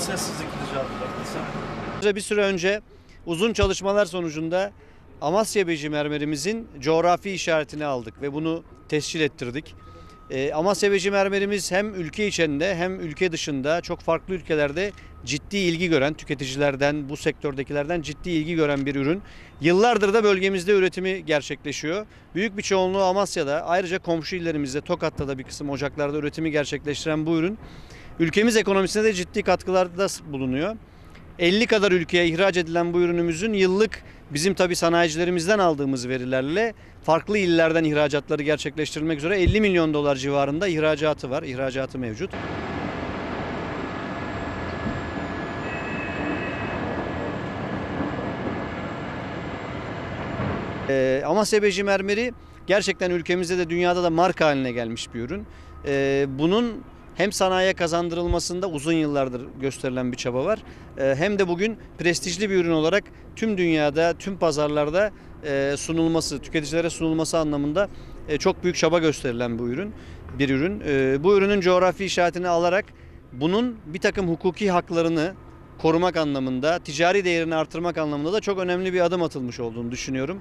sessizlik ediyorum. Bir süre önce uzun çalışmalar sonucunda Amasya Beji mermerimizin coğrafi işaretini aldık ve bunu tescil ettirdik. Ee, Amasya Beji mermerimiz hem ülke içinde hem ülke dışında çok farklı ülkelerde ciddi ilgi gören tüketicilerden, bu sektördekilerden ciddi ilgi gören bir ürün. Yıllardır da bölgemizde üretimi gerçekleşiyor. Büyük bir çoğunluğu Amasya'da, ayrıca komşu illerimizde, Tokat'ta da bir kısım ocaklarda üretimi gerçekleştiren bu ürün ülkemiz ekonomisine de ciddi katkılarda bulunuyor. 50 kadar ülkeye ihraç edilen bu ürünümüzün yıllık bizim tabi sanayicilerimizden aldığımız verilerle farklı illerden ihracatları gerçekleştirmek üzere 50 milyon dolar civarında ihracatı var, ihracatı mevcut. Ee, Amasya Beji mermeri gerçekten ülkemizde de dünyada da marka haline gelmiş bir ürün. Ee, bunun hem sanayiye kazandırılmasında uzun yıllardır gösterilen bir çaba var. Ee, hem de bugün prestijli bir ürün olarak tüm dünyada, tüm pazarlarda e, sunulması, tüketicilere sunulması anlamında e, çok büyük çaba gösterilen bu ürün, bir ürün. Ee, Bu ürünün coğrafi işaretini alarak bunun bir takım hukuki haklarını korumak anlamında, ticari değerini artırmak anlamında da çok önemli bir adım atılmış olduğunu düşünüyorum.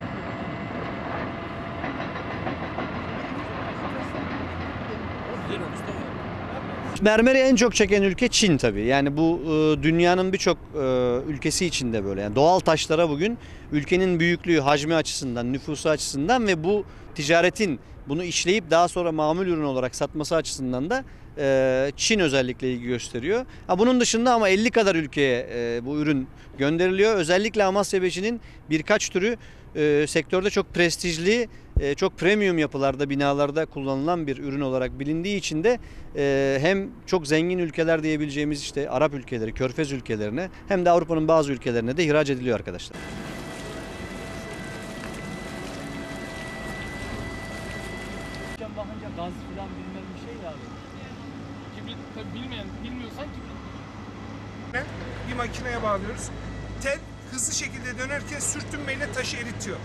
Mermeri en çok çeken ülke Çin tabii. Yani bu e, dünyanın birçok e, ülkesi içinde böyle. Yani doğal taşlara bugün ülkenin büyüklüğü, hacmi açısından, nüfusu açısından ve bu ticaretin bunu işleyip daha sonra mamul ürün olarak satması açısından da e, Çin özellikle ilgi gösteriyor. Ha, bunun dışında ama 50 kadar ülkeye e, bu ürün gönderiliyor. Özellikle Amasya Beji'nin birkaç türü e, sektörde çok prestijli, e, çok premium yapılarda, binalarda kullanılan bir ürün olarak bilindiği için de e, hem çok zengin ülkeler diyebileceğimiz işte Arap ülkeleri, Körfez ülkelerine hem de Avrupa'nın bazı ülkelerine de ihraç ediliyor arkadaşlar. Bakınca gaz falan bilmem bir şey ya abi. Kibrit tabii bilmeyen, bilmiyorsan kibrit bir makineye bağlıyoruz. Tel hızlı şekilde dönerken sürtünmeyle taşı eritiyor.